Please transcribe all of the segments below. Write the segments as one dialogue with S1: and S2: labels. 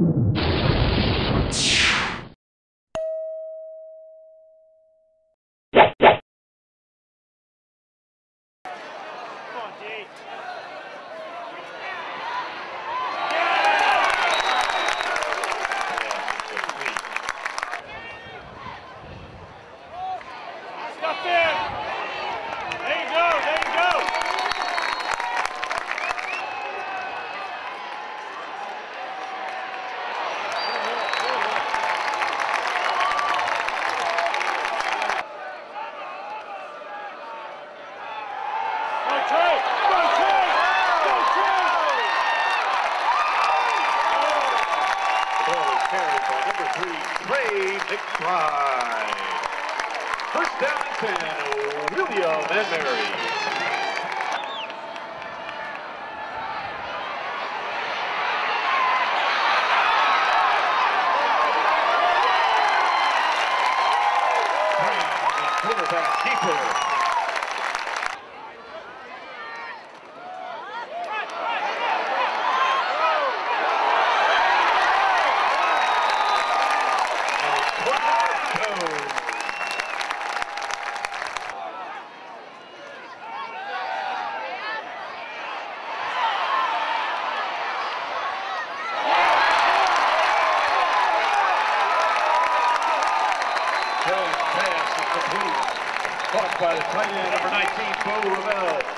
S1: Yeah. Nick McBride. First down and 10, William and Mary. quarterback keeper. by the tight end, number 19, Bo Ravel.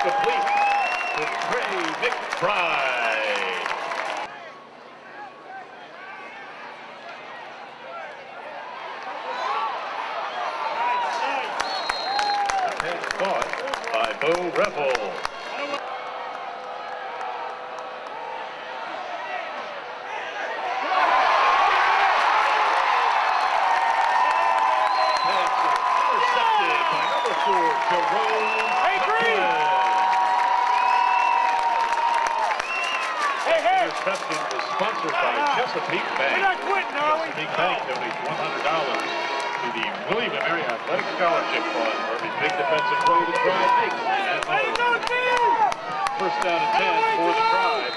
S1: complete to Tre McBride. Nice, nice. Caught by Bo Revel. Festing is sponsored by Chesapeake Bank.
S2: We're not quitting, are we?
S1: Chesapeake Bank donates $100 to the William and Mary Athletic Scholarship Fund for big defensive play the Tribe makes.
S2: First down and 10 for the drive.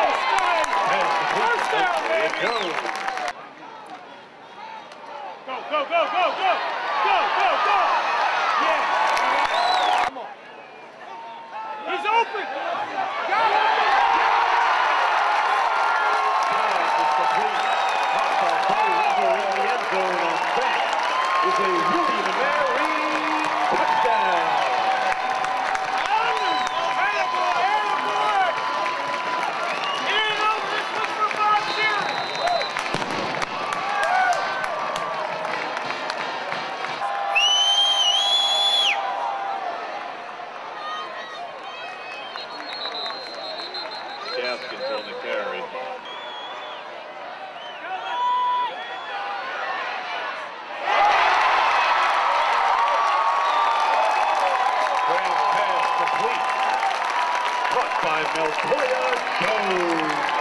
S1: Nice. nice, First down,
S2: baby. It goes.
S1: Open.
S2: Caught Jones.